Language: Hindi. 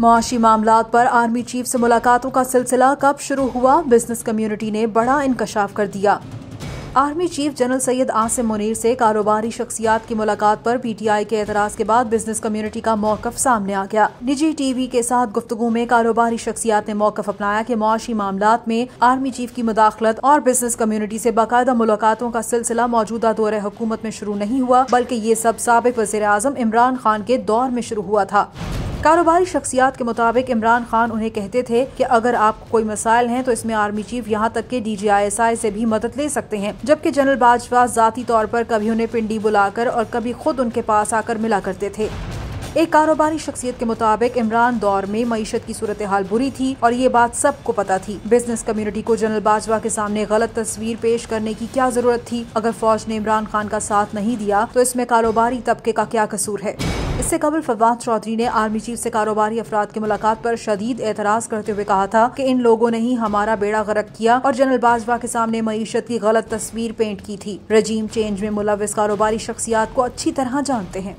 मुआशी मामला पर आर्मी चीफ से मुलाकातों का सिलसिला कब शुरू हुआ? बिज़नेस कम्युनिटी ने बड़ा इंकशाफ कर दिया। Army chief general Syed Asim Munir से कारोबारी शख्सियात की मुलाकात पर पीटीआई के एतराज़ के बाद बिज़नेस कम्युनिटी का मौकफ सामने आ गया। निजी टीवी के साथ गुफ्तगु में कारोबारी शख्सियात ने मौकफ अपनाया कि मुआशी मामला में आर्मी चीफ की मुदाखलत और बिज़नेस कम्युनिटी से बाकायदा मुलाकातों का सिलसिला मौजूदा दौर हुकूमत में शुरू नहीं हुआ, बल्कि ये सब सबक वज़ीर आज़म इमरान खान के दौर में शुरू हुआ था। कारोबारी शख्सियात के मुताबिक इमरान खान उन्हें कहते थे कि अगर आपको कोई मसाइल हैं तो इसमें आर्मी चीफ यहाँ तक के D G I S I से भी मदद ले सकते हैं, जबकि जनरल बाजवा जाती तौर पर कभी उन्हें पिंडी बुलाकर और कभी खुद उनके पास आकर मिला करते थे। एक कारोबारी शख्सियत के मुताबिक, इमरान दौर में मीशत की सूरत हाल बुरी थी और ये बात सबको पता थी। बिज़नेस कम्युनिटी को जनरल बाजवा के सामने गलत तस्वीर पेश करने की क्या ज़रूरत थी? अगर फौज ने इमरान खान का साथ नहीं दिया तो इसमें कारोबारी तबके का क्या कसूर है? इससे कबल फवाद चौधरी ने आर्मी चीफ से कारोबारी अफराद की मुलाकात पर शदीद एतराज़ करते हुए कहा था कि इन लोगों ने ही हमारा बेड़ा गर्क किया और जनरल बाजवा के सामने मीशत की गलत तस्वीर पेंट की थी। रजीम चेंज में मुलविस कारोबारी शख्सियात को अच्छी तरह जानते हैं।